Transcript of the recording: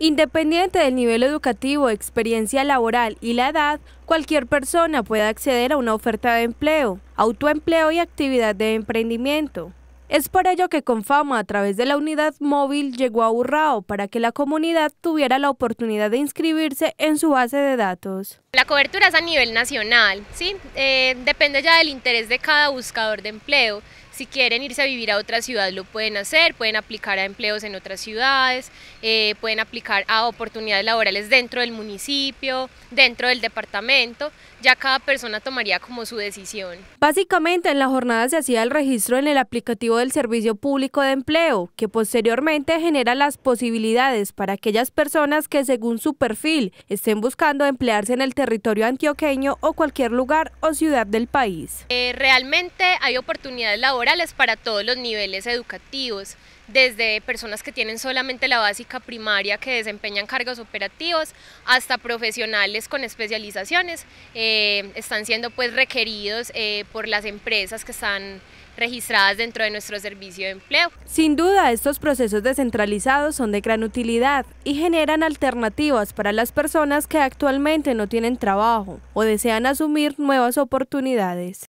Independiente del nivel educativo, experiencia laboral y la edad, cualquier persona puede acceder a una oferta de empleo, autoempleo y actividad de emprendimiento. Es por ello que Confama, a través de la unidad móvil, llegó a Urrao para que la comunidad tuviera la oportunidad de inscribirse en su base de datos. La cobertura es a nivel nacional, ¿sí? Eh, depende ya del interés de cada buscador de empleo. Si quieren irse a vivir a otra ciudad lo pueden hacer, pueden aplicar a empleos en otras ciudades, eh, pueden aplicar a oportunidades laborales dentro del municipio, dentro del departamento, ya cada persona tomaría como su decisión. Básicamente en la jornada se hacía el registro en el aplicativo del Servicio Público de Empleo, que posteriormente genera las posibilidades para aquellas personas que según su perfil estén buscando emplearse en el territorio antioqueño o cualquier lugar o ciudad del país. Eh, realmente hay oportunidades laborales para todos los niveles educativos, desde personas que tienen solamente la básica primaria que desempeñan cargos operativos hasta profesionales con especializaciones eh, están siendo pues requeridos eh, por las empresas que están registradas dentro de nuestro servicio de empleo. Sin duda, estos procesos descentralizados son de gran utilidad y generan alternativas para las personas que actualmente no tienen trabajo o desean asumir nuevas oportunidades.